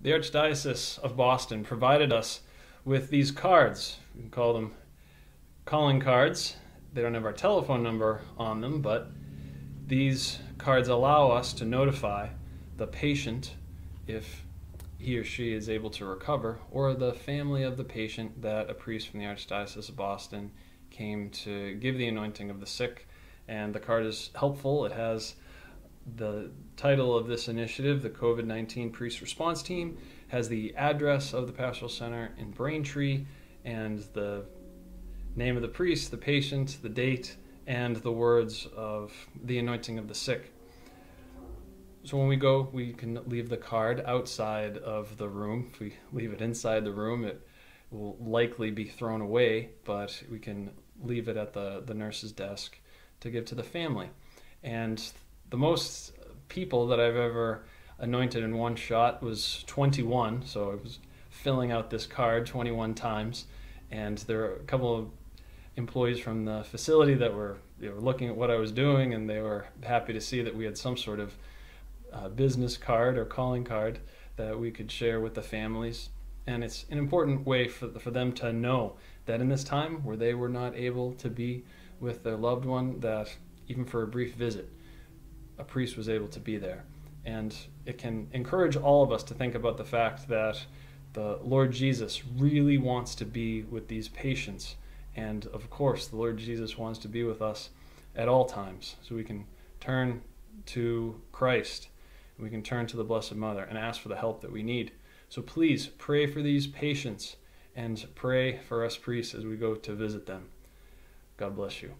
the Archdiocese of Boston provided us with these cards. We can call them calling cards. They don't have our telephone number on them, but these cards allow us to notify the patient if he or she is able to recover, or the family of the patient that a priest from the Archdiocese of Boston came to give the anointing of the sick. And the card is helpful. It has the title of this initiative, the COVID 19 Priest Response Team, has the address of the Pastoral Center in Braintree and the name of the priest, the patient, the date, and the words of the anointing of the sick. So when we go, we can leave the card outside of the room. If we leave it inside the room, it will likely be thrown away, but we can leave it at the, the nurse's desk to give to the family. And the most people that I've ever anointed in one shot was 21, so I was filling out this card 21 times. And there were a couple of employees from the facility that were, were looking at what I was doing, and they were happy to see that we had some sort of uh, business card or calling card that we could share with the families. And it's an important way for, for them to know that in this time where they were not able to be with their loved one, that even for a brief visit, a priest was able to be there. And it can encourage all of us to think about the fact that the Lord Jesus really wants to be with these patients. And of course, the Lord Jesus wants to be with us at all times. So we can turn to Christ we can turn to the Blessed Mother and ask for the help that we need. So please pray for these patients and pray for us priests as we go to visit them. God bless you.